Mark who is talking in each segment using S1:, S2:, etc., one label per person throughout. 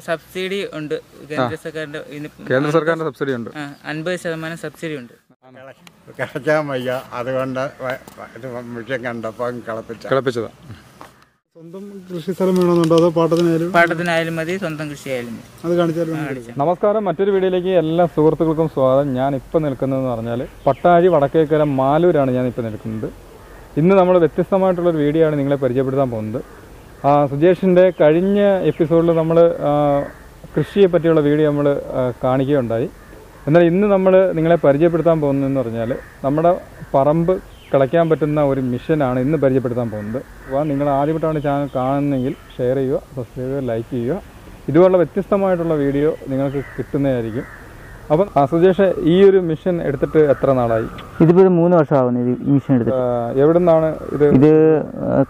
S1: Subsidy ഉണ്ട്. കേന്ദ്ര സർക്കാരിന്റെ
S2: കേന്ദ്ര സർക്കാരിന്റെ സബ്സിഡി ഉണ്ട്.
S1: അൻപത് ശതമാനം സബ്സിഡി ഉണ്ട്.
S3: കിളച്ചാൻ വയ്യ. അതുകൊണ്ട് വ- വ- കണ്ടപ്പോൾ കിളപ്പിച്ച
S2: കിളപ്പിച്ചതാ.
S4: സ്വന്തം കൃഷി സ്ഥലം വേണമെന്നുണ്ടോ? അതോ പാട്ടത്തിനായാലും?
S1: പാട്ടത്തിനായാലും മതി സ്വന്തം
S4: അത് കാണിച്ചാലും
S2: നമസ്കാരം. മറ്റൊരു വീഡിയോയിലേക്ക് എല്ലാ സുഹൃത്തുക്കൾക്കും സ്വാഗതം. ഞാൻ ഇപ്പോൾ നിൽക്കുന്നതെന്ന് പറഞ്ഞാൽ പട്ടാഴി വടക്കേക്കര മാലൂരാണ് ഞാൻ ഇപ്പോൾ നിൽക്കുന്നത്. ഇന്ന് നമ്മൾ വ്യത്യസ്തമായിട്ടുള്ളൊരു വീഡിയോ ആണ് നിങ്ങളെ പരിചയപ്പെടുത്താൻ പോകുന്നത്. സുജേഷിന്റെ കഴിഞ്ഞ എപ്പിസോഡിൽ നമ്മൾ കൃഷിയെ പറ്റിയുള്ള വീഡിയോ നമ്മൾ കാണിക്കുകയുണ്ടായി. എന്നാൽ ഇന്ന് നമ്മൾ നിങ്ങളെ പരിചയപ്പെടുത്താൻ പോകുന്നതെന്ന് പറഞ്ഞാൽ നമ്മുടെ പറമ്പ് കിളയ്ക്കാൻ പറ്റുന്ന ഒരു മിഷനാണ് ഇന്ന് പരിചയപ്പെടുത്താൻ പോകുന്നത്. അപ്പോൾ നിങ്ങൾ ആദ്യമായിട്ടാണ് ചാനൽ കാണുന്നതെങ്കിൽ ഷെയർ ചെയ്യുക സബ്സ്ക്രൈബ് ചെയ്യുക ലൈക്ക് ചെയ്യുക. ഇതുപോലുള്ള വ്യത്യസ്തമായിട്ടുള്ള വീഡിയോ നിങ്ങൾക്ക് കിട്ടുന്നതായിരിക്കും. അപ്പം സുജേഷ് ഈ ഒരു മിഷൻ എടുത്തിട്ട് എത്ര നാളായി?
S5: ഇതിപ്പോ ഒരു മൂന്ന് വർഷമാവുന്നു ഇത് ഈ മിഷൻ എടുത്ത്
S2: ആ, എവിടെ നിന്നാണ് ഇത്
S5: ഇത്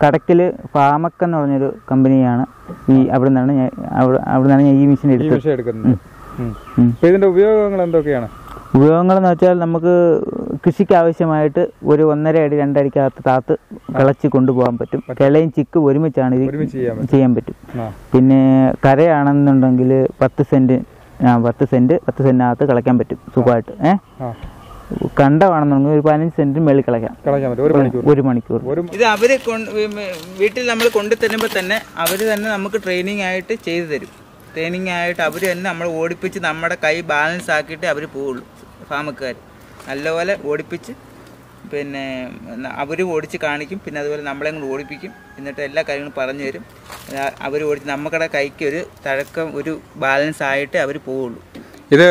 S5: കടക്കിൽ ഫാമക്ക എന്ന് പറഞ്ഞൊരു കമ്പനിയാണ് ഈ അവിടെ നിന്നാണ് ഞാൻ അവിടെ നിന്നാണ് ഞാൻ ഈ മിഷൻ എടുത്തത്.
S2: എടുക്കുന്നത്. ഇതിന്റെ ഉപയോഗങ്ങൾ എന്തൊക്കെയാണ്?
S5: ഉപയോഗങ്ങൾ എന്ന് വെച്ചാൽ നമുക്ക് കൃഷിക്ക് ആവശ്യമായിട്ട് ഒരു ഒന്നര അടി രണ്ടടിക്കകത്ത് താത്ത് കിളച്ച് കൊണ്ടുപോകാൻ പറ്റും. കിളയും ചിക്ക് ഒരുമിച്ചാണ് ഇത്
S2: ചെയ്യാൻ പറ്റും.
S5: പിന്നെ കരയാണെന്നുണ്ടെങ്കിൽ പത്ത് സെന്റ് പത്ത് സെന്റ് പത്ത് സെന്റിനകത്ത് കളിക്കാൻ പറ്റും. സുഖമായിട്ട്. ഏഹ്
S2: കണ്ടവാണെന്നുണ്ടെങ്കിൽ
S5: കണ്ടമാണെന്നുണ്ടെങ്കിൽ ഒരു പതിനഞ്ച് സെന്റിന് മേളിൽ കളയ്ക്കാം.
S2: ഒരു മണിക്കൂർ.
S5: ഒരു മണിക്കൂർ.
S1: ഇത് അവർ വീട്ടിൽ നമ്മൾ കൊണ്ടു തരുമ്പോൾ തന്നെ അവർ തന്നെ നമുക്ക് ട്രെയിനിങ് ആയിട്ട് ചെയ്തു തരും. ട്രെയിനിങ് ആയിട്ട് അവർ തന്നെ നമ്മൾ ഓടിപ്പിച്ച് നമ്മുടെ കൈ ബാലൻസ് ആക്കിയിട്ട് അവർ പോവുള്ളൂ. ഫാമക്കാർ നല്ലപോലെ ഓടിപ്പിച്ച് പിന്നെ അവർ ഓടിച്ച് കാണിക്കും. പിന്നെ അതുപോലെ നമ്മളെ കൂടെ ഓടിപ്പിക്കും. എന്നിട്ട് എല്ലാ കാര്യങ്ങളും പറഞ്ഞു തരും. അവർ ഓടിച്ച് നമ്മുടെ കൈക്ക് ഒരു തഴക്കം ഒരു ബാലൻസ് ആയിട്ട് അവർ പോവുള്ളൂ.
S2: ഇത്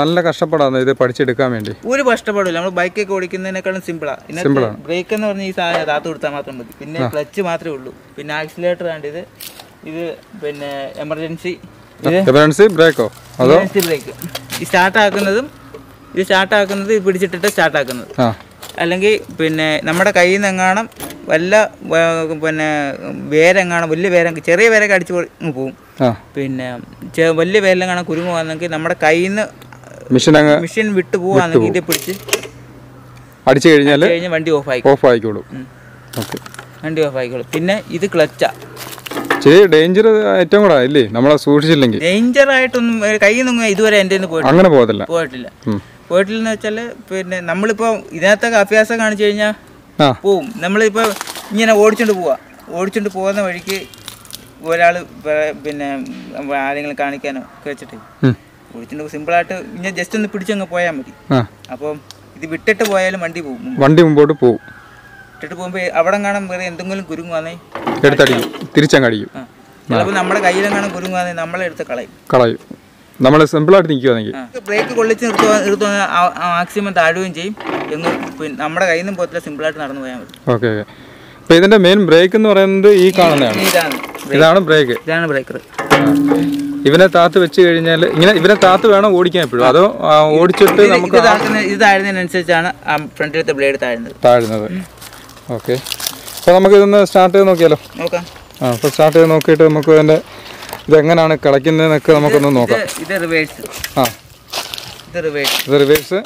S2: നല്ല കഷ്ടപ്പാടാണ് ഇത് പഠിച്ചെടുക്കാൻ വേണ്ടി?
S1: ഒരു കഷ്ടപ്പെടില്ല നമ്മൾ ബൈക്കൊക്കെ ഓടിക്കുന്നതിനേക്കാളും സിമ്പിളാണ് ഇതിനകത്ത് ബ്രേക്ക് എന്ന് പറഞ്ഞ ഈ സാധനം താത്ത് കൊടുത്താൽ മാത്രം മതി. പിന്നെ ക്ലച്ച് മാത്രമേ ഉള്ളൂ. പിന്നെ ആക്സിലേറ്റർ ആണ്ട് ഇത്. ഇത് പിന്നെ എമർജൻസി
S2: എമർജൻസി ബ്രേക്കോ
S1: എമർജൻസി ബ്രേക്ക് ഈ സ്റ്റാർട്ട് ആക്കുന്നതും ഇത് സ്റ്റാർട്ട് ആക്കുന്നത് പിടിച്ചിട്ടിട്ട് സ്റ്റാർട്ട് ആക്കുന്നത്. അല്ലെങ്കിൽ പിന്നെ നമ്മുടെ കയ്യിൽ നിന്ന് എങ്ങാണം വല്ല പിന്നെ വേരെങ്ങാണം വലിയ വേര ചെറിയ വേരൊക്കെ അടിച്ച് പോകും പോവും. പിന്നെ വലിയ വേരിലെങ്ങാണം കുരുങ്ങു വന്നെങ്കിൽ നമ്മുടെ കയ്യിൽ നിന്ന്
S2: മിഷൻ
S1: മെഷീൻ വിട്ടു പോവാണെങ്കിൽ ഇത് പിടിച്ച്
S2: അടിച്ചു കഴിഞ്ഞാൽ
S1: കഴിഞ്ഞ് വണ്ടി ഓഫ് ആയി
S2: ഓഫ് ആയിക്കോളും ഓക്കെ.
S1: വണ്ടി ഓഫ് ആയിക്കോളും. പിന്നെ ഇത് ക്ലച്ചാ.
S2: ചെറിയ ഡേഞ്ചർ ഏറ്റവും കൂടെ ഇല്ലേ നമ്മളെ സൂക്ഷിച്ചില്ലെങ്കിൽ.
S1: ഡേഞ്ചർ ആയിട്ടൊന്നും കയ്യിൽ നിന്നും ഇതുവരെ എന്റെ പോയിട്ടില്ല.
S2: അങ്ങനെ പോകത്തില്ല.
S1: പോയിട്ടില്ല.
S2: ഉം.
S1: പോയിട്ടില്ലെന്ന് വെച്ചാൽ പിന്നെ നമ്മളിപ്പോൾ ഇതിനകത്തൊക്കെ അഭ്യാസം കാണിച്ചു കഴിഞ്ഞാൽ പോവും. നമ്മളിപ്പോൾ ഇങ്ങനെ ഓടിച്ചോണ്ട് പോവാ. ഓടിച്ചോണ്ട് പോകുന്ന വഴിക്ക് ഒരാൾ പിന്നെ ആരെങ്കിലും കാണിക്കാനോ ഒക്കെ വെച്ചിട്ട്. ഓടിച്ചോണ്ട് സിമ്പിളായിട്ട് ഇങ്ങനെ ജസ്റ്റ് ഒന്ന് പിടിച്ചങ്ങ് പോയാൽ മതി.
S2: അപ്പോൾ
S1: അപ്പം ഇത് വിട്ടിട്ട് പോയാലും വണ്ടി പോകും
S2: വണ്ടി മുമ്പോട്ട് പോകും
S1: വിട്ടിട്ട് പോകുമ്പോൾ അവിടെ കാണാൻ വേറെ എന്തെങ്കിലും കുരുങ്ങുവാന്നേ
S2: എടുത്തടിക്കും
S1: തിരിച്ചങ്ങടിക്കും നമ്മുടെ കയ്യിലും കയ്യിലെങ്ങാനും കുരുങ്ങുവാന്നേ നമ്മളെ എടുത്ത് കളയും.
S2: കളയും. നമ്മൾ സിമ്പിളായിട്ട് നിൽക്കുവാണെങ്കിൽ
S1: ബ്രേക്ക് കൊള്ളിച്ച് നിർത്തുക മാക്സിമം താഴുകയും ചെയ്യും. എന്ന് നമ്മുടെ കയ്യിൽ നിന്നും പോകത്തില്ല സിമ്പിളായിട്ട് നടന്നു പോയാൽ മതി.
S2: Okay okay. അപ്പോൾ ഇതിന്റെ മെയിൻ ബ്രേക്ക് എന്ന് പറയുന്നത് ഈ കാണുന്നതാണ്.
S1: ഇതാണ്
S2: ബ്രേക്ക്
S1: ഇതാണ് ബ്രേക്കർ
S2: ഇവനെ താത്ത് വെച്ച് കഴിഞ്ഞാൽ ഇങ്ങനെ ഇവനെ താത്ത് വേണം ഓടിക്കാൻ എപ്പോഴും? അതോ ഓടിച്ചിട്ട് നമുക്ക്
S1: ഇത് താഴുന്നതിനനുസരിച്ചാണ് ഫ്രണ്ടിലത്തെ ബ്ലേഡ് താഴ്ന്നത്.
S2: താഴ്ന്നത്. ഓക്കെ. അപ്പോൾ നമുക്ക് ഇതൊന്ന് സ്റ്റാർട്ട് ചെയ്ത് നോക്കിയാലോ?
S1: നോക്കാം.
S2: ആ അപ്പോൾ സ്റ്റാർട്ട് ചെയ്ത് നോക്കിയിട്ട് നമുക്ക് ഇതിന്റെ ഇതെങ്ങനെയാണ് കളിക്കുന്നതെന്നൊക്കെ നമുക്കൊന്ന് നോക്കാം.
S1: ഇത് റിവേഴ്സ്
S2: ആ.
S1: ഇത് റിവേഴ്സ്
S2: ഇത് റിവേഴ്സ്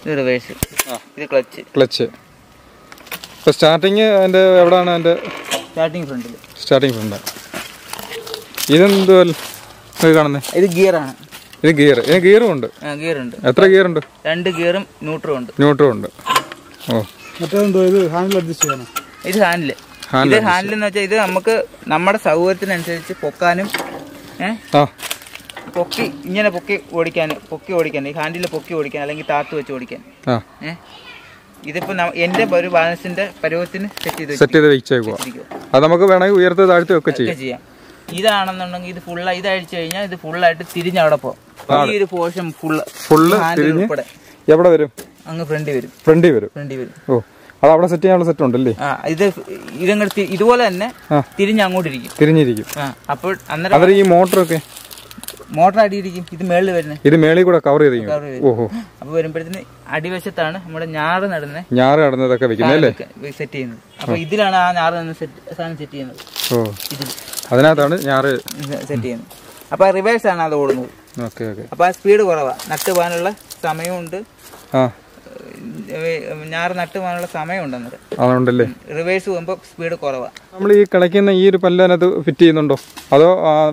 S1: ഇത് റിവേഴ്സ് ഇത് ക്ലച്ച്
S2: ക്ലച്ച് ഇപ്പോൾ സ്റ്റാർട്ടിങ് അതിന്റെ എവിടെയാണ് അതിന്റെ
S1: സ്റ്റാർട്ടിങ് ഫ്രണ്ടിൽ
S2: സ്റ്റാർട്ടിങ് ഫ്രണ്ട് ഇതെന്തോ ഇത് കാണുന്നത്
S1: ഇത് ഗിയറാണ്
S2: ഇത് ഗിയർ ഇതിന് ഗിയറും ഉണ്ട്.
S1: ഗിയർ ഉണ്ട്.
S2: എത്ര ഗിയർ ഉണ്ട്?
S1: രണ്ട് ഗിയറും ന്യൂട്രും ഉണ്ട്.
S2: ന്യൂട്രും ഉണ്ട്. ഓ.
S4: മറ്റേതെന്തോ ഇത് ഹാൻഡിൽ അഡ്ജസ്റ്റ് ചെയ്യണം?
S1: ഇത് ഹാൻഡിൽ ഇത് ഹാൻഡിൽ എന്ന് വെച്ചാൽ ഇത് നമുക്ക് നമ്മുടെ സൗകര്യത്തിനനുസരിച്ച് പൊക്കാനും ഏഹ് പൊക്കി ഇങ്ങനെ പൊക്കി ഓടിക്കാൻ പൊക്കി ഓടിക്കാൻ ഈ ഹാൻഡിൽ പൊക്കി ഓടിക്കാൻ അല്ലെങ്കിൽ താത്ത് വെച്ച് ഓടിക്കാൻ ഏഹ് ഇതിപ്പോ എന്റെ ഒരു ബാലൻസിന്റെ പരുവത്തിന് സെറ്റ് ചെയ്ത്
S2: സെറ്റ് ചെയ്ത് വെച്ചേക്കുക അത് നമുക്ക് വേണമെങ്കിൽ ഉയർത്തി താഴ്ത്തി ഒക്കെ ചെയ്യും.
S1: ഇതാണെന്നുണ്ടെങ്കിൽ ഇത് ഫുള്ള ഇത് അഴിച്ചു കഴിഞ്ഞാൽ ഇത് ഫുള്ളായിട്ട് തിരിഞ്ഞ് അവിടെ പോകും ഈ ഒരു പോർഷൻ ഫുള്ള്
S2: ഫുള്ള് എവിടെ വരും?
S1: അങ്ങ് ഫ്രണ്ടി വരും.
S2: ഫ്രണ്ടി വരും.
S1: ഫ്രണ്ടി വരും.
S2: ഓ. അത് അവിടെ സെറ്റ് ചെയ്യാനുള്ള സെറ്റ് ഉണ്ടല്ലേ?
S1: ഇത് ഇതങ്ങോട്ട് ഇതുപോലെ തന്നെ തിരിഞ്ഞങ്ങോട്ടിരിക്കും.
S2: തിരിഞ്ഞിരിക്കും.
S1: അപ്പോൾ അന്നേരം
S2: ഈ മോട്ടറൊക്കെ?
S1: മോട്ടർ അടിയിരിക്കും ഇത് മേളിൽ വരുന്നത്.
S2: ഇത് മേളിൽ കൂടെ കവർ ചെയ്തിരിക്കും ഓഹോ.
S1: അപ്പൊ വരുമ്പോഴത്തേന് അടിവശത്താണ് നമ്മുടെ ഞാറ് നടുന്നത്
S2: ഞാറ് നടന്നതൊക്കെ വെക്കുന്നത് അല്ലേ?
S1: സെറ്റ് ചെയ്യുന്നത്. അപ്പൊ ഇതിലാണ് ആ ഞാറ് സാധനം സെറ്റ് ചെയ്യുന്നത്.
S2: ഓ. അതിനകത്താണ് ഞാറ്
S1: സെറ്റ് ചെയ്യുന്നത്. അപ്പൊ റിവേഴ്സ് ആണ് അത് ഓടുന്നത്. അപ്പൊ ആ സ്പീഡ് കുറവാ. നട്ട് പോകാനുള്ള സമയമുണ്ട്.
S2: ആ.
S1: ഞാറ് നട്ട് പോകാനുള്ള സമയമുണ്ട് അന്നേരം
S2: അതുകൊണ്ടല്ലേ?
S1: റിവേഴ്സ് പോകുമ്പോൾ സ്പീഡ് കുറവാണ്
S2: നമ്മൾ ഈ കിളയ്ക്കുന്ന ഈ ഒരു പല്ല് അതിനകത്ത് ഫിറ്റ് ചെയ്യുന്നുണ്ടോ? അതോ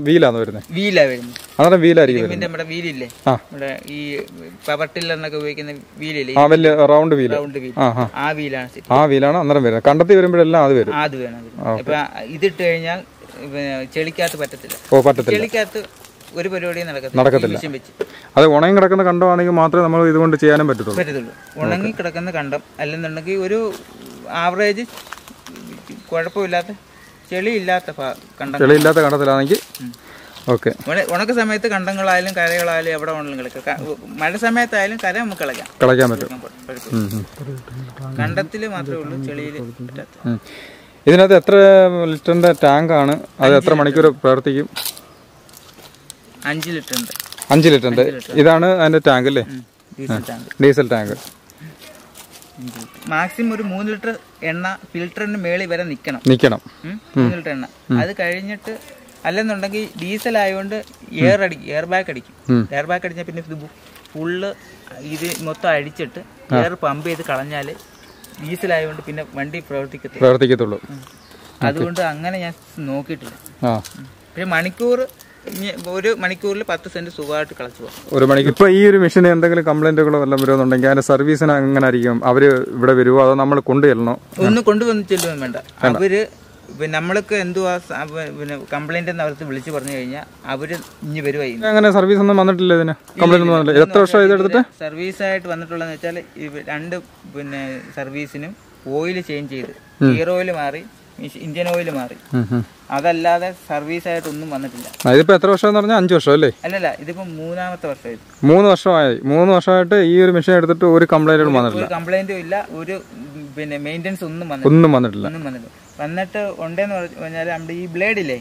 S2: വീലാണോ വരുന്നത്
S1: വീലാ വരുന്നത്
S2: വീലായിരിക്കും വരുന്നത്?
S1: നമ്മുടെ വീലില്ലേ? നമ്മുടെ ഈ പവർ ടില്ലറിനൊക്കെ ഉപയോഗിക്കുന്ന വീലില്ലേ?
S2: ആ വലിയ റൗണ്ട് വീൽ.
S1: റൗണ്ട് വീൽ
S2: ആ ആ.
S1: ആ വീലാണ്
S2: ആ വീലാണ് അന്നേരം വരുന്നത്. കണ്ടെത്തി വരുമ്പോഴെല്ലാം അത് വരും.
S1: അത് വേണം. ഇതിട്ട് കഴിഞ്ഞാൽ ചെളിക്കകത്ത് പറ്റത്തില്ല. ചെളിക്കകത്ത് ഒരു പരിപാടിയും നടക്കത്തില്ല.
S2: അത് ഉണങ്ങി കിടക്കുന്ന കണ്ടമാണെങ്കിൽ മാത്രമേ നമ്മൾ ഇതുകൊണ്ട് ചെയ്യാനും പറ്റത്തുള്ളൂ.
S1: പറ്റത്തുള്ളൂ. ഉണങ്ങി കിടക്കുന്ന കണ്ടം അല്ലെന്നുണ്ടെങ്കിൽ ഒരു ആവറേജ് കുഴപ്പമില്ലാത്ത ചെളിയില്ലാത്ത കണ്ടം
S2: ചെളിയില്ലാത്ത കണ്ടത്തിലാണെങ്കിൽ ഓക്കെ.
S1: ഉണ- ഉണക്ക സമയത്ത് കണ്ടങ്ങളായാലും കരകളായാലും എവിടെ വേണമെങ്കിലും കളിക്കാം. മഴ സമയത്തായാലും കര നമുക്ക് കളിക്കാം.
S2: കളയ്ക്കാൻ പറ്റും.
S1: കണ്ടത്തിൽ മാത്രമേ ഉള്ളൂ ചെളിയിൽ
S2: ഇതിനകത്ത് എത്ര ലിറ്ററിന്റെ ടാങ്കാണ്? അത് എത്ര മണിക്കൂർ പ്രവർത്തിക്കും?
S1: അഞ്ച് ലിറ്റർ ഉണ്ട്
S2: അഞ്ച് ഉണ്ട് ഇതാണ് അതിന്റെ ടാങ്ക് അല്ലേ?
S1: ഡീസൽ ടാങ്ക് മാക്സിമം ഒരു മൂന്ന് ലിറ്റർ എണ്ണ ഫിൽറ്ററിന് മേളിൽ വരെ
S2: നിക്കണം.
S1: നിക്കണം. മൂന്ന് ലിറ്റർ എണ്ണ. അത് കഴിഞ്ഞിട്ട് അല്ലെന്നുണ്ടെങ്കിൽ ഡീസൽ ആയതുകൊണ്ട് എയർ അടിക്കും എയർ ബാഗ് അടിക്കും. എയർ ബാഗ് അടിച്ചാൽ പിന്നെ ഇത് ഫുള്ള് ഇത് മൊത്തം അടിച്ചിട്ട് എയർ പമ്പ് ചെയ്ത് കളഞ്ഞാൽ ഡീസൽ ആയതുകൊണ്ട് പിന്നെ വണ്ടി പ്രവർത്തിക്കത്തുള്ളൂ.
S2: പ്രവർത്തിക്കത്തുള്ളൂ
S1: അതുകൊണ്ട് അങ്ങനെ ഞാൻ നോക്കിയിട്ടില്ല. പക്ഷെ മണിക്കൂർ ഒരു മണിക്കൂറിൽ പത്ത് സെന്റ് സുഖമായിട്ട് കളച്ചു പോകും.
S2: ഒരു മണിക്ക് ഇപ്പൊ ഈ ഒരു മെഷീന് എന്തെങ്കിലും കംപ്ലൈന്റുകളോ വല്ലതും വരുമെന്നുണ്ടെങ്കിൽ അതിന്റെ സർവീസിന് അങ്ങനെ ആയിരിക്കും. അവർ ഇവിടെ വരുമോ അതോ നമ്മൾ കൊണ്ടുചെല്ലണോ
S1: ഒന്നും കൊണ്ടുവന്ന് ചെല്ലുകയും വേണ്ട. അവർ പിന്നെ നമ്മൾക്ക് എന്തുവാ പിന്നെ കംപ്ലൈന്റ് എന്ന് അവർക്ക് വിളിച്ചു പറഞ്ഞു കഴിഞ്ഞാൽ അവർ ഇനി വരുവായി.
S2: അങ്ങനെ സർവീസ് ഒന്നും വന്നിട്ടില്ല ഇതിന്? കംപ്ലൈന്റ് ഒന്നും വന്നിട്ടില്ല. എത്ര വർഷം ഇതെടുത്തിട്ട്?
S1: സർവീസ് ആയിട്ട് വന്നിട്ടുള്ളതെന്ന് വെച്ചാൽ രണ്ട് പിന്നെ സർവീസിനും ഓയിൽ ചേഞ്ച് ചെയ്ത് ഗിയർ ഓയിൽ മാറി ഇന്ത്യൻ ഓയിൽ മാറി. അതല്ലാതെ സർവീസ് ആയിട്ടൊന്നും വന്നിട്ടില്ല.
S2: ആ, ഇതിപ്പോ എത്ര വർഷം പറഞ്ഞാൽ അഞ്ചു വർഷം അല്ലേ?
S1: അല്ലല്ല ഇതിപ്പോ മൂന്നാമത്തെ വർഷം
S2: മൂന്ന് വർഷമായി. മൂന്ന് വർഷമായിട്ട് ഈ ഒരു മെഷീൻ എടുത്തിട്ട് ഒരു കംപ്ലൈന്റും വന്നിട്ടില്ല.
S1: കംപ്ലൈന്റും ഇല്ല ഒരു പിന്നെ മെയിന്റെനൻസ് ഒന്നും വന്നിട്ടില്ല.
S2: ഒന്നും വന്നിട്ടില്ല.
S1: ഒന്നും വന്നിട്ടില്ല. വന്നിട്ട് ഉണ്ടെന്ന് പറഞ്ഞാൽ നമ്മുടെ ഈ ബ്ലേഡ്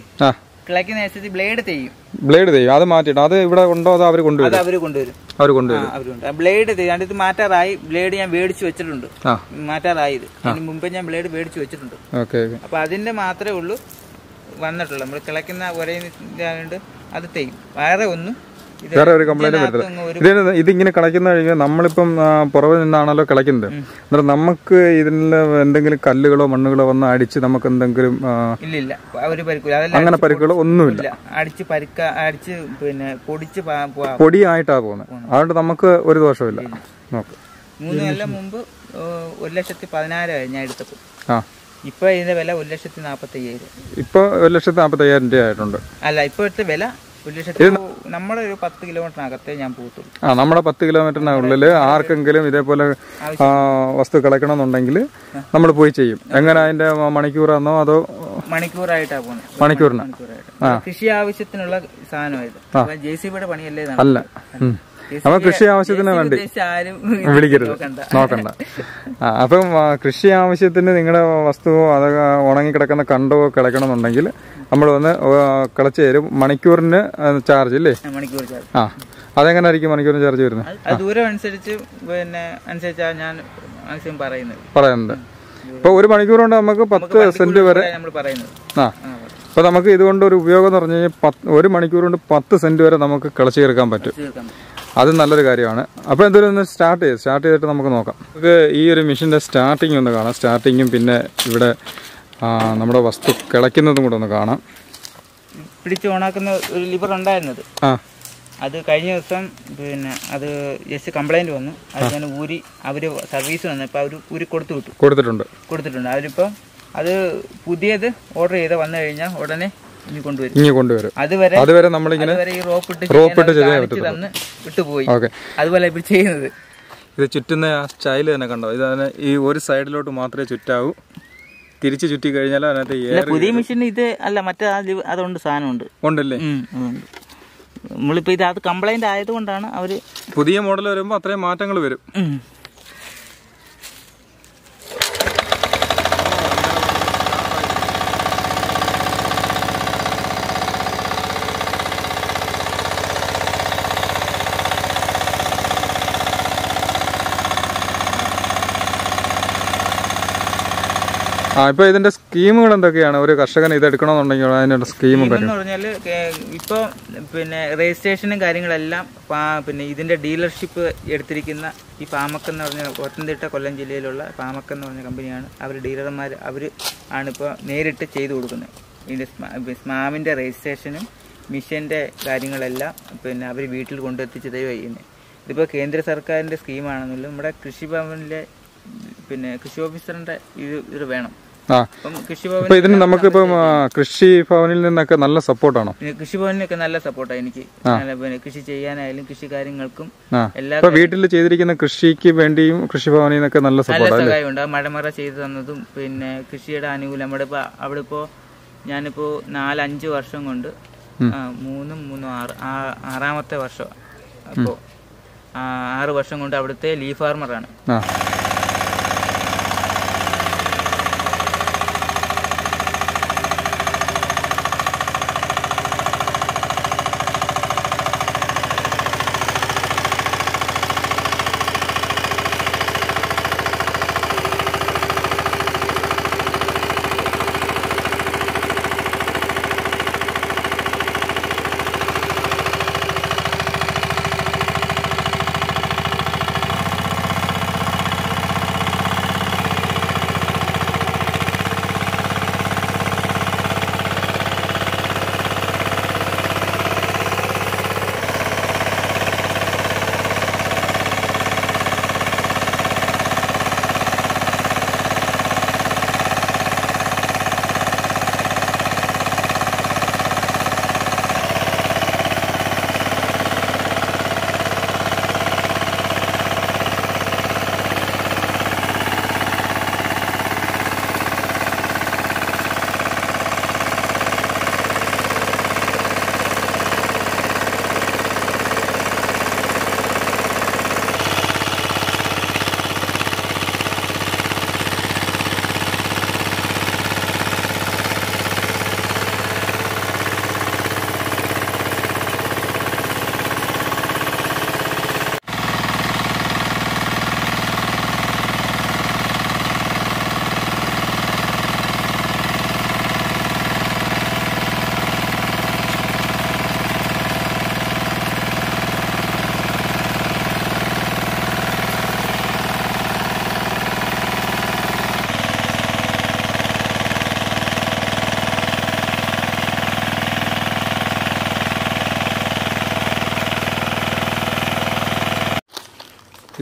S2: ആ
S1: ബ്ലേഡ് തെയ്യും.
S2: ബ്ലേഡ് ചെയ്യും അത് മാറ്റിയിട്ട് അത് ഇവിടെ ഉണ്ടോ അത് അവർ
S1: അത്
S2: കൊണ്ടുവരും.
S1: അവർ കൊണ്ടുവരും.
S2: അവർ കൊണ്ടുവരും.
S1: അവരുണ്ട് ആ ബ്ലേഡ് തെയ്യും. ഇത് മാറ്റാറായി. ബ്ലേഡ് ഞാൻ മേടിച്ചു വെച്ചിട്ടുണ്ട്. മാറ്റാറായി ഇത്. അതിന് മുമ്പേ ഞാൻ ബ്ലേഡ് മേടിച്ചു വെച്ചിട്ടുണ്ട്. അപ്പൊ അതിന്റെ മാത്രമേ ഉള്ളൂ വന്നിട്ടുള്ളൂ. നമ്മൾ കിളക്കുന്ന ഒരേ ഇതായതുകൊണ്ട് അത് തെയ്യും. വേറെ ഒന്നും
S2: വേറെ ഒരു കംപ്ലൈന്റ് വരത്തില്ല.
S1: അങ്ങ്
S2: ഇതിങ്ങനെ കിളയ്ക്കുന്ന കഴിഞ്ഞാൽ നമ്മളിപ്പം പുറവിൽ നിന്നാണല്ലോ കിളയ്ക്കുന്നത് എന്നിട്ട് നമുക്ക് ഇതിൽ എന്തെങ്കിലും കല്ലുകളോ മണ്ണുകളോ വന്ന് അടിച്ച് നമുക്ക് എന്തെങ്കിലും ആ,
S1: ഇല്ല ഇല്ല ഒരു പരിക്കൂല അതെല്ലാം
S2: അങ്ങനെ പരിക്കുകളോ ഒന്നുമില്ല.
S1: അടിച്ച് പരിക്ക അടിച്ച് പിന്നെ പൊടിച്ച്
S2: പൊടിയായിട്ടാണ് പോകുന്നത്. അതുകൊണ്ട് നമുക്ക് ഒരു ദോഷമില്ല നോക്ക്.
S1: മൂന്ന് കൊല്ലം മുമ്പ് ഒരു ലക്ഷത്തി പതിനായിരം ഞാൻ എടുത്തപ്പോൾ
S2: ആ.
S1: ഇപ്പൊ ഇതിന്റെ വില ഒരു ലക്ഷത്തി നാപ്പത്തി അയ്യായിരം
S2: ഇപ്പൊ ഒരു ലക്ഷത്തി നാൽപ്പത്തയ്യായിരം രൂപ ആയിട്ടുണ്ട്.
S1: അല്ല ഇപ്പോഴത്തെ വില ഒരു നമ്മുടെ ഒരു പത്ത് കിലോമീറ്ററിനകത്തേ ഞാൻ
S2: ആ നമ്മുടെ പത്ത് കിലോമീറ്ററിനുള്ളിൽ ആർക്കെങ്കിലും ഇതേപോലെ വസ്തു കിളയ്ക്കണമെന്നുണ്ടെങ്കിൽ നമ്മൾ പോയി ചെയ്യും. എങ്ങനെ അതിന്റെ മണിക്കൂറാണോ അതോ
S1: മണിക്കൂറായിട്ടാ പോകുന്നത്
S2: മണിക്കൂറിന്?
S1: കൃഷി ആവശ്യത്തിനുള്ള സാധനമായത് ജെ സി ബിയുടെ പണിയല്ലേ
S2: അല്ല. അപ്പൊ കൃഷി ആവശ്യത്തിന് വേണ്ടി വിളിക്കരുത്.
S1: നോക്കണ്ട.
S2: അപ്പം കൃഷി ആവശ്യത്തിന് നിങ്ങളുടെ വസ്തുവോ അത് ഉണങ്ങിക്കിടക്കുന്ന കണ്ടോ കിളക്കണമെന്നുണ്ടെങ്കിൽ നമ്മൾ വന്ന് കിളച്ച് തരും. മണിക്കൂറിന് ചാർജ് അല്ലേ
S1: ആ,
S2: അതെങ്ങനെ ആയിരിക്കും മണിക്കൂറിന് ചാർജ് വരുന്നത്?
S1: ദൂരം അനുസരിച്ച് പിന്നെ അനുസരിച്ചാ ഞാൻ മാക്സിമം പറയുന്നത്.
S2: ഇപ്പൊ ഒരു മണിക്കൂർ കൊണ്ട് നമുക്ക് പത്ത് സെന്റ് വരെ ആ. ഇപ്പൊ നമുക്ക് ഇതുകൊണ്ട് ഒരു ഉപയോഗം എന്ന് പറഞ്ഞു കഴിഞ്ഞാൽ ഒരു മണിക്കൂർ കൊണ്ട് പത്ത് സെന്റ് വരെ നമുക്ക് കിളച്ചു ചേർക്കാൻ പറ്റും. അത് നല്ലൊരു കാര്യമാണ്. അപ്പോൾ എന്തായാലും ഒന്ന് സ്റ്റാർട്ട് ചെയ്ത് സ്റ്റാർട്ട് ചെയ്തിട്ട് നമുക്ക് നോക്കാം. നമുക്ക് ഈ ഒരു മെഷീന്റെ സ്റ്റാർട്ടിങ് ഒന്ന് കാണാം. സ്റ്റാർട്ടിങ്ങും പിന്നെ ഇവിടെ നമ്മുടെ വസ്തു കിളയ്ക്കുന്നതും കൂടെ ഒന്ന് കാണാം.
S1: പിടിച്ച് ഓണാക്കുന്ന ഒരു ലിവർ ഉണ്ടായിരുന്നത്.
S2: ആ.
S1: അത് കഴിഞ്ഞ ദിവസം പിന്നെ അത് ജസ്റ്റ് കംപ്ലൈന്റ് വന്നു. അത് ഞാൻ ഊരി അവർ സർവീസ് വന്നു വന്നപ്പോൾ അവർ ഊരി കൊടുത്തു വിട്ടു.
S2: കൊടുത്തിട്ടുണ്ട്.
S1: കൊടുത്തിട്ടുണ്ട്. അവരിപ്പം അത് പുതിയത് ഓർഡർ ചെയ്ത് വന്നു കഴിഞ്ഞാൽ ഉടനെ ഇനി കൊണ്ടുവരും.
S2: ഇനി കൊണ്ടുവരും.
S1: അതുവരെ
S2: അതുവരെ നമ്മളിങ്ങനെ
S1: റോപ്പ് ഇട്ട് ചെയ്യാൻ തന്ന് വിട്ടുപോയി. അതുപോലെ ഇപ്പൊ ചെയ്യുന്നത്.
S2: ഇത് ചുറ്റുന്ന ആ സ്റ്റൈൽ തന്നെ കണ്ടോ? ഇത് അതിന് ഈ ഒരു സൈഡിലോട്ട് മാത്രമേ ചുറ്റാവൂ. തിരിച്ചു ചുറ്റി കഴിഞ്ഞാൽ അതിനകത്ത്
S1: പുതിയ മെഷീൻ ഇത് അല്ല മറ്റേ അതുകൊണ്ട് സാധനമുണ്ട്.
S2: ഉണ്ടല്ലേ?
S1: നമ്മളിപ്പോ ഇത് അത് കംപ്ലൈന്റ് ആയതുകൊണ്ടാണ് അവർ
S2: പുതിയ മോഡൽ വരുമ്പോൾ അത്രയും മാറ്റങ്ങൾ വരും. ആ ഇപ്പൊ ഇതിന്റെ സ്കീമുകൾ എന്തൊക്കെയാണ്? ഒരു കർഷകൻ ഇത് എടുക്കണമെന്നുണ്ടെങ്കിൽ അതിനുള്ള സ്കീമും
S1: എന്ന് പറഞ്ഞാൽ ഇപ്പൊ പിന്നെ രജിസ്ട്രേഷനും കാര്യങ്ങളെല്ലാം പിന്നെ ഇതിന്റെ ഡീലർഷിപ്പ് എടുത്തിരിക്കുന്ന ഈ പാമക്ക് എന്ന് പറഞ്ഞ പത്തനംതിട്ട കൊല്ലം ജില്ലയിലുള്ള പാമക്ക് എന്ന് പറഞ്ഞ കമ്പനിയാണ് അവർ ഡീലർമാർ അവർ ആണിപ്പോൾ നേരിട്ട് ചെയ്തു കൊടുക്കുന്നത്. ഇതിന്റെ സ്മാമിന്റെ രജിസ്ട്രേഷനും മിഷന്റെ കാര്യങ്ങളെല്ലാം പിന്നെ അവർ വീട്ടിൽ കൊണ്ടെത്തിച്ച് തരുക ചെയ്യുന്നത്. ഇതിപ്പോൾ കേന്ദ്ര സർക്കാരിന്റെ സ്കീമാണെന്നുള്ളൂ നമ്മുടെ കൃഷിഭവനിലെ പിന്നെ കൃഷി ഓഫീസറിന്റെ ഇത് ഇത് വേണം. അപ്പം
S2: ഇതിന് നമുക്കിപ്പം കൃഷി ഭവനിൽ നിന്നൊക്കെ നല്ല സപ്പോർട്ടാണോ?
S1: കൃഷി ഭവനിലൊക്കെ നല്ല സപ്പോർട്ടാണ് എനിക്ക്. കൃഷി ചെയ്യാനായാലും കൃഷി കാര്യങ്ങൾക്കും എല്ലാ
S2: വീട്ടിൽ ചെയ്തിരിക്കുന്ന കൃഷിക്ക് വേണ്ടിയും കൃഷി ഭവനിൽ നിന്നൊക്കെ നല്ല സപ്പോർട്ടാണ്
S1: സഹായമുണ്ട്. മഴമറ ചെയ്തു തന്നതും പിന്നെ കൃഷിയുടെ ആനുകൂല്യം. നമ്മുടെ ഇപ്പൊ അവിടെ ഇപ്പോ ഞാനിപ്പോ നാലഞ്ച് വർഷം കൊണ്ട് മൂന്നും മൂന്നും ആറ് ആ- ആറാമത്തെ വർഷം. അപ്പോ ആറ് വർഷം കൊണ്ട് അവിടുത്തെ ലീഫ് ഫാർമറാണ്.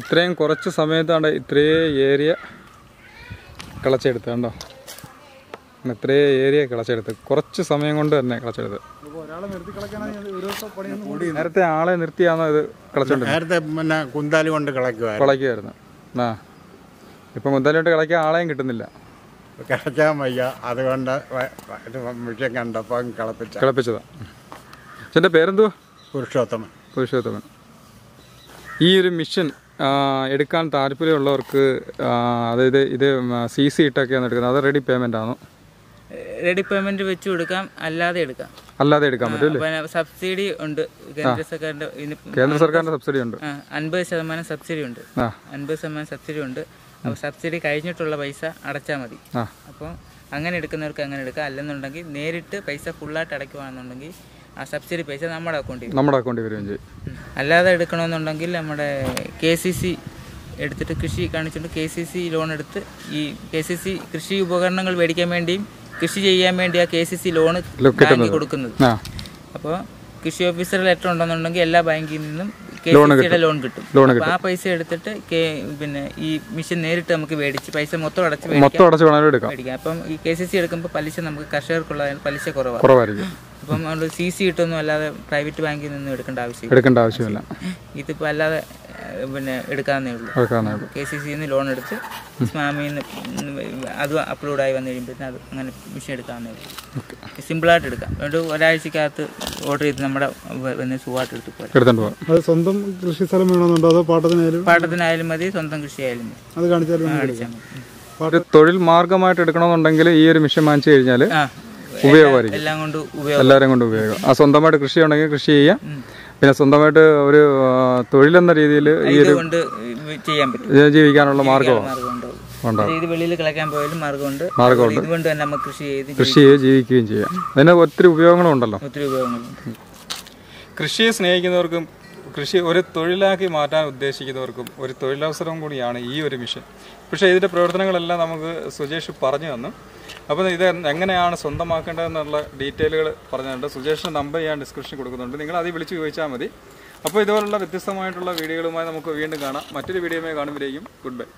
S2: ഇത്രയും കുറച്ച് സമയത്താണ് ഇത്രേ ഏരിയ കിളച്ചെടുത്ത് കണ്ടോ? ഇത്രേ ഏരിയ കിളച്ചെടുത്ത് കുറച്ച് സമയം കൊണ്ട് തന്നെ കിളച്ചെടുത്ത്
S4: ഒരാളെ നിർത്തി കളക്കാനാണ് ഒരു ദിവസം പണിയൊന്നും
S2: നേരത്തെ ആളെ നിർത്തിയാണോ ഇത് കിളച്ചോണ്ട്
S3: നേരത്തെ പിന്നെ കുന്താലി കൊണ്ട് കിളക്കുമായിരുന്നു
S2: കിളയ്ക്കുമായിരുന്നു ആ ഇപ്പം കൊണ്ട് കിളയ്ക്കാൻ ആളെയും കിട്ടുന്നില്ല.
S3: കിളയ്ക്കാൻ വയ്യ. അതുകൊണ്ട് വിഷയം കണ്ടപ്പോൾ കിളപ്പിച്ച
S2: കിളപ്പിച്ചതാ. അച്ഛന്റെ പേരെന്തുവാ?
S3: പുരുഷോത്തമൻ.
S2: പുരുഷോത്തമൻ. ഈ ഒരു മിഷൻ എടുക്കാൻ താല്പര്യമുള്ളവർക്ക് അതായത് ഇത് സി സി ഇട്ടൊക്കെയാണ് എടുക്കുന്നത്. അത് റെഡി പേയ്മെന്റ് ആണോ?
S1: റെഡി പേയ്മെന്റ് വെച്ച് കൊടുക്കാം അല്ലാതെ എടുക്കാം.
S2: അല്ലാതെ എടുക്കാൻ പറ്റും
S1: സബ്സിഡി ഉണ്ട്. കേന്ദ്ര സർക്കാരിന്റെ
S2: കേന്ദ്ര സർക്കാരിന്റെ സബ്സിഡി ഉണ്ട്.
S1: അൻപത് ശതമാനം സബ്സിഡി ഉണ്ട്. അൻപത് ശതമാനം സബ്സിഡി ഉണ്ട്. അപ്പോൾ സബ്സിഡി കഴിഞ്ഞിട്ടുള്ള പൈസ അടച്ചാൽ മതി. അപ്പോൾ അങ്ങനെ എടുക്കുന്നവർക്ക് അങ്ങനെ എടുക്കാം. അല്ലെന്നുണ്ടെങ്കിൽ നേരിട്ട് പൈസ ഫുള്ളായിട്ട് അടയ്ക്കുവാണെന്നുണ്ടെങ്കിൽ ആ സബ്സിഡി പൈസ നമ്മുടെ അക്കൗണ്ടിൽ.
S2: നമ്മുടെ അക്കൗണ്ടിൽ വരികയും ചെയ്യും.
S1: അല്ലാതെ എടുക്കണമെന്നുണ്ടെങ്കിൽ നമ്മുടെ കെ സി സി എടുത്തിട്ട് കൃഷി കാണിച്ചുകൊണ്ട് കെ സി സി ലോൺ എടുത്ത് ഈ കെ സി സി കൃഷി ഉപകരണങ്ങൾ മേടിക്കാൻ വേണ്ടിയും കൃഷി ചെയ്യാൻ വേണ്ടി ആ കെ സി സി ലോണ് ബാങ്കിൽ കൊടുക്കുന്നത്. അപ്പോൾ കൃഷി ഓഫീസർ ലെറ്റർ ഉണ്ടെന്നുണ്ടെങ്കിൽ എല്ലാ ബാങ്കിൽ നിന്നും കെ സി സിയുടെ ലോൺ കിട്ടും. അപ്പോൾ ആ പൈസ എടുത്തിട്ട് പിന്നെ ഈ മിഷൻ നേരിട്ട് നമുക്ക് മേടിച്ച് പൈസ മൊത്തം അടച്ച് മേടിക്കാം. അപ്പം ഈ കെ സി സി എടുക്കുമ്പോൾ പലിശ നമുക്ക് കർഷകർക്കുള്ള പലിശ കുറവാണ്. അപ്പം നമ്മൾ സി സി ഇട്ടൊന്നും അല്ലാതെ പ്രൈവറ്റ് ബാങ്കിൽ നിന്നും എടുക്കേണ്ട ആവശ്യം
S2: എടുക്കേണ്ട ആവശ്യമില്ല.
S1: ഇതിപ്പോൾ അല്ലാതെ പിന്നെ എടുക്കാവുന്നേ ഉള്ളൂ.
S2: ഉള്ളൂ.
S1: കെ സി സിന്ന് ലോൺ എടുത്ത് സ്മാമിൽ നിന്ന് അത് അപ്ലോഡായി വന്നു കഴിയുമ്പോഴത്തേന് അത് അങ്ങനെ മിഷൻ എടുക്കാവുന്നേ ഉള്ളൂ. സിമ്പിളായിട്ട് എടുക്കാം. ഒരു ഒരാഴ്ചക്കകത്ത് ഓർഡർ ചെയ്ത് നമ്മുടെ വന്ന് സുഖമായിട്ട് എടുത്ത് പോരാം.
S2: എടുത്തോണ്ട് പോകാം
S4: അത് സ്വന്തം കൃഷി സ്ഥലം വേണമെന്നുണ്ടോ അതോ പാട്ടത്തിനായാലും?
S1: പാട്ടത്തിനായാലും മതി സ്വന്തം കൃഷിയായാലും മതി.
S4: അത് കാണിച്ചാലും
S1: കാണിച്ചാൽ മതി.
S2: ഒരു തൊഴിൽ മാർഗമായിട്ട് എടുക്കണമെന്നുണ്ടെങ്കിൽ ഈ ഒരു മിഷൻ വാങ്ങിച്ചു കഴിഞ്ഞാൽ
S1: ആ.
S2: ഉപയോഗമായിരിക്കും.
S1: എല്ലാം കൊണ്ട് ഉപയോഗം.
S2: എല്ലാവരും കൊണ്ട് ഉപയോഗം. ആ സ്വന്തമായിട്ട് കൃഷി ഉണ്ടെങ്കിൽ കൃഷി ചെയ്യാം. പിന്നെ സ്വന്തമായിട്ട് ഒരു തൊഴിലെന്ന രീതിയിൽ ഈ ഒരു
S1: കൊണ്ട് ചെയ്യാൻ പറ്റും.
S2: ജീവിക്കാനുള്ള മാർഗമാണ്
S1: ഇത് വെളിയിൽ കളയ്ക്കാൻ പോയാലും മാർഗമുണ്ട്
S2: മാർഗമുണ്ട്.
S1: ഇതുകൊണ്ട് തന്നെ നമുക്ക് കൃഷി ചെയ്ത്
S2: കൃഷി ചെയ്ത് ജീവിക്കുകയും ചെയ്യാം. അതിന് ഒത്തിരി ഉപയോഗങ്ങളും ഉണ്ടല്ലോ.
S1: ഒത്തിരി ഉപയോഗങ്ങളുണ്ട്.
S2: കൃഷിയെ സ്നേഹിക്കുന്നവർക്കും കൃഷി ഒരു തൊഴിലാക്കി മാറ്റാൻ ഉദ്ദേശിക്കുന്നവർക്കും ഒരു തൊഴിലവസരം കൂടിയാണ് ഈ ഒരു മിഷൻ. പക്ഷേ ഇതിന്റെ പ്രവർത്തനങ്ങളെല്ലാം നമുക്ക് സുജേഷ് പറഞ്ഞു തന്നു. അപ്പോൾ ഇത് എങ്ങനെയാണ് സ്വന്തമാക്കേണ്ടതെന്നുള്ള ഡീറ്റെയിലുകൾ പറഞ്ഞിട്ടുണ്ട്. സുജേഷിന്റെ നമ്പർ ഞാൻ ഡിസ്ക്രിപ്ഷൻ കൊടുക്കുന്നുണ്ട്. നിങ്ങൾ അത് വിളിച്ച് ചോദിച്ചാൽ മതി. അപ്പോൾ ഇതുപോലുള്ള വ്യത്യസ്തമായിട്ടുള്ള വീഡിയോകളുമായി നമുക്ക് വീണ്ടും കാണാം. മറ്റൊരു വീഡിയോയുമായി കാണുമ്പോഴേക്കും ഗുഡ് ബൈ.